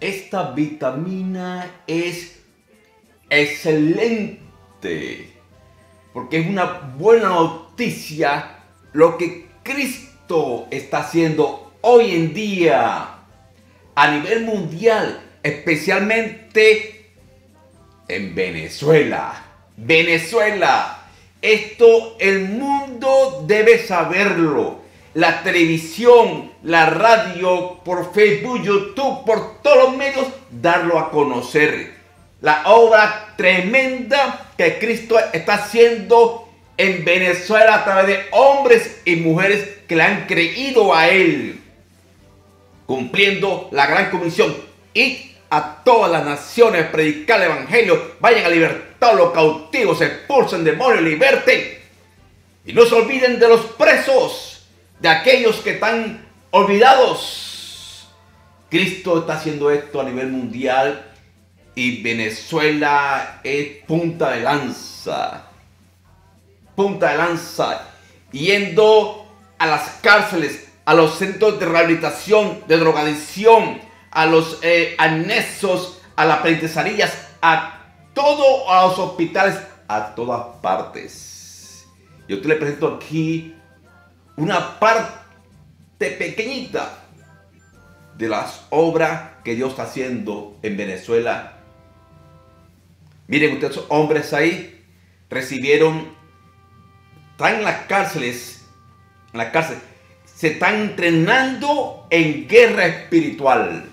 esta vitamina es excelente. Porque es una buena noticia lo que Cristo está haciendo hoy en día a nivel mundial, especialmente en Venezuela. Venezuela. Esto el mundo debe saberlo. La televisión, la radio, por Facebook, YouTube, por todos los medios, darlo a conocer. La obra tremenda que Cristo está haciendo en Venezuela a través de hombres y mujeres que le han creído a Él, cumpliendo la gran comisión. Y a todas las naciones predicar el Evangelio, vayan a libertar a los cautivos, expulsen demonios, liberten. Y no se olviden de los presos, de aquellos que están olvidados. Cristo está haciendo esto a nivel mundial y Venezuela es punta de lanza. Punta de lanza. Yendo a las cárceles, a los centros de rehabilitación, de drogadicción, a los eh, anexos, a las penitenciarías, a todos los hospitales, a todas partes. Yo te le presento aquí una parte pequeñita de las obras que Dios está haciendo en Venezuela Miren ustedes, hombres ahí recibieron, están en las cárceles, en la cárcel, se están entrenando en guerra espiritual,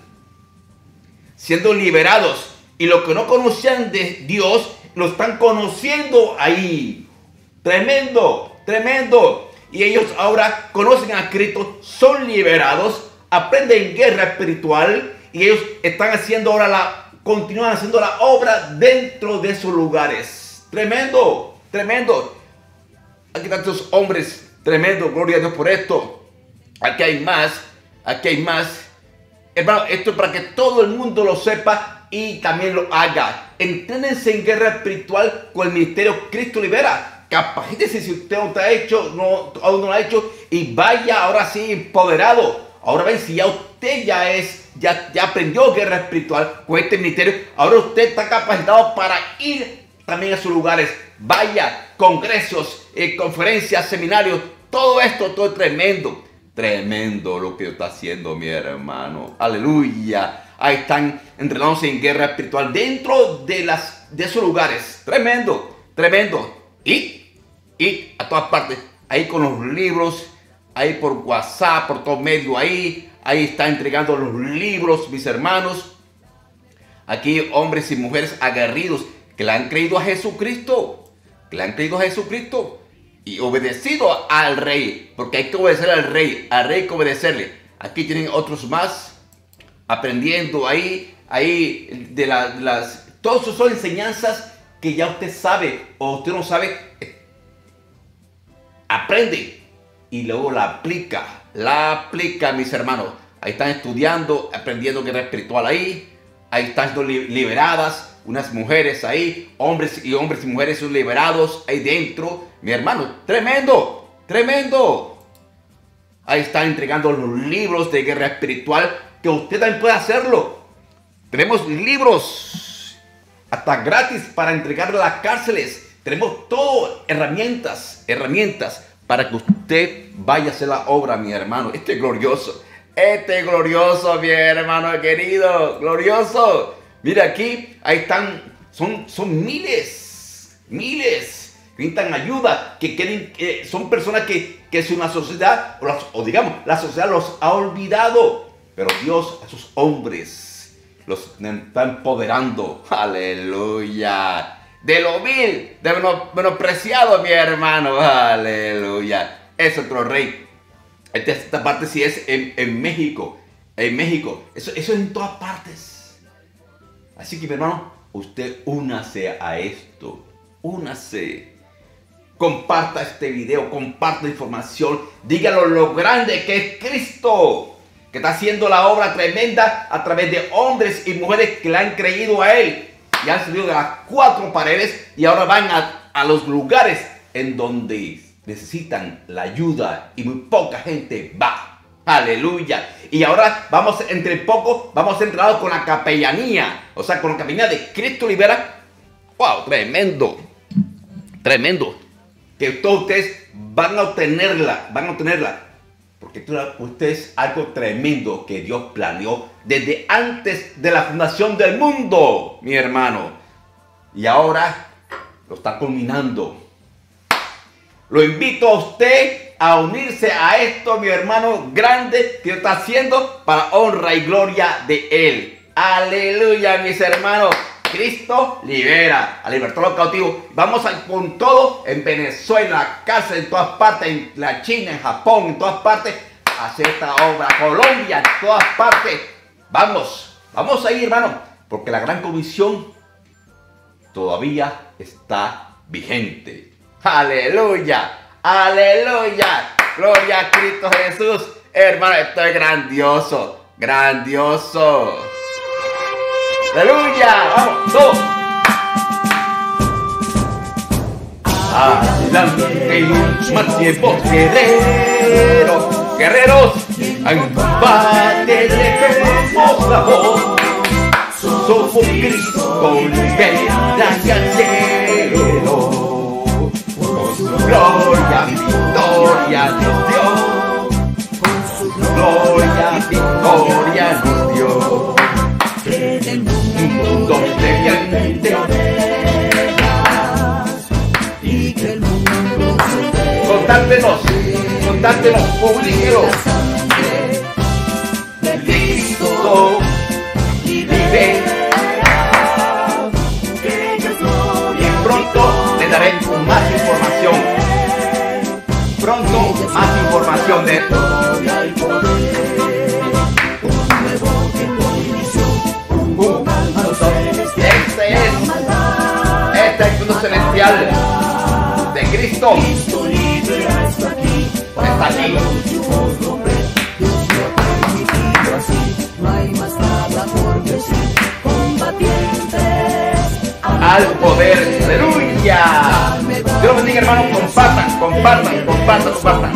siendo liberados. Y los que no conocían de Dios, lo están conociendo ahí. Tremendo, tremendo. Y ellos ahora conocen a Cristo, son liberados, aprenden guerra espiritual y ellos están haciendo ahora la continúan haciendo la obra dentro de sus lugares. Tremendo, tremendo. Aquí están tantos hombres, tremendo, gloria a Dios por esto. Aquí hay más, aquí hay más. Hermano, esto es para que todo el mundo lo sepa y también lo haga. Entrénense en guerra espiritual con el ministerio Cristo Libera. Capacítese si usted no está hecho, no, aún no lo ha hecho y vaya ahora sí empoderado. Ahora ven, si ya usted ya es ya, aprendió guerra espiritual con este ministerio, ahora usted está capacitado para ir también a sus lugares. Vaya, congresos, eh, conferencias, seminarios, todo esto, todo es tremendo. Tremendo lo que está haciendo mi hermano. Aleluya. Ahí están entrenándose en guerra espiritual dentro de, las, de esos lugares. Tremendo, tremendo. Y, y a todas partes. Ahí con los libros, ahí por WhatsApp, por todo medio ahí Ahí está entregando los libros, mis hermanos. Aquí hombres y mujeres aguerridos que le han creído a Jesucristo. Que le han creído a Jesucristo. Y obedecido al rey. Porque hay que obedecer al rey. Al rey hay que obedecerle. Aquí tienen otros más. Aprendiendo ahí. Ahí de, las... Todas son enseñanzas que ya usted sabe o usted no sabe. Aprende. Y luego la aplica la aplica, mis hermanos. Ahí están estudiando, aprendiendo guerra espiritual ahí. Ahí están liberadas unas mujeres ahí, hombres y hombres y mujeres son liberados ahí dentro. Mi hermano, tremendo, tremendo. Ahí están entregando los libros de guerra espiritual que usted también puede hacerlo. Tenemos libros hasta gratis para entregar las cárceles. Tenemos todo herramientas, herramientas para que usted vaya a hacer la obra, mi hermano. Este es glorioso. Este es glorioso, mi hermano querido. Glorioso. Mira aquí, ahí están, son, son miles, miles que necesitan ayuda, que quieren, que son personas que, que es una sociedad, o, o digamos, la sociedad los ha olvidado. Pero Dios a sus hombres los está empoderando. Aleluya de lo vil, de menospreciado, mi hermano. Aleluya. Es otro rey. Esta, esta parte sí es en, México. En México. Eso, eso es en todas partes. Así que, mi hermano, usted únase a esto. Únase. Comparta este video, comparta información. Dígalo lo grande que es Cristo. Que está haciendo la obra tremenda a través de hombres y mujeres que le han creído a Él ya han salido de las cuatro paredes y ahora van a, los lugares en donde necesitan la ayuda y muy poca gente va. Aleluya. Y ahora vamos, entre poco, vamos entrenados con la capellanía. O sea, con la capellanía de Cristo Libera. ¡Wow! Tremendo. Tremendo. Que todos ustedes van a obtenerla. Van a obtenerla. Porque usted es algo tremendo que Dios planeó desde antes de la fundación del mundo, mi hermano. Y ahora lo está culminando. Lo invito a usted a unirse a esto, mi hermano grande, que está haciendo para honra y gloria de Él. Aleluya, mis hermanos. Cristo libera, a libertar los cautivos. Vamos a, con todo en Venezuela, casa en todas partes, en la China, en Japón, en todas partes, a hacer esta obra. Colombia, en todas partes. Vamos, vamos ahí, hermano, porque la gran comisión todavía está vigente. Aleluya, aleluya. Gloria a Cristo Jesús. Hermano, esto es grandioso, grandioso. Aleluya. Vamos, todos. Adelante, más tiempo, guerreros, guerreros, en combate dejemos la voz. Somos Cristo con guerra contáctenos, publíquenos. Cristo vive. Y pronto le daré más información pronto más información de. Este es, este es el mundo celestial de Cristo. Al poder, aleluya. Dios bendiga, hermano. Compartan, compartan, compartan, compartan.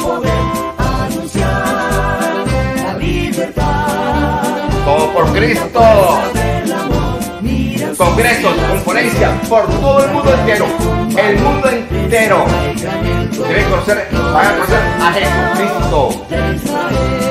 Todo por Cristo. Congresos, conferencias por todo el mundo entero. El mundo entero. Deben conocer, van a conocer a Jesucristo.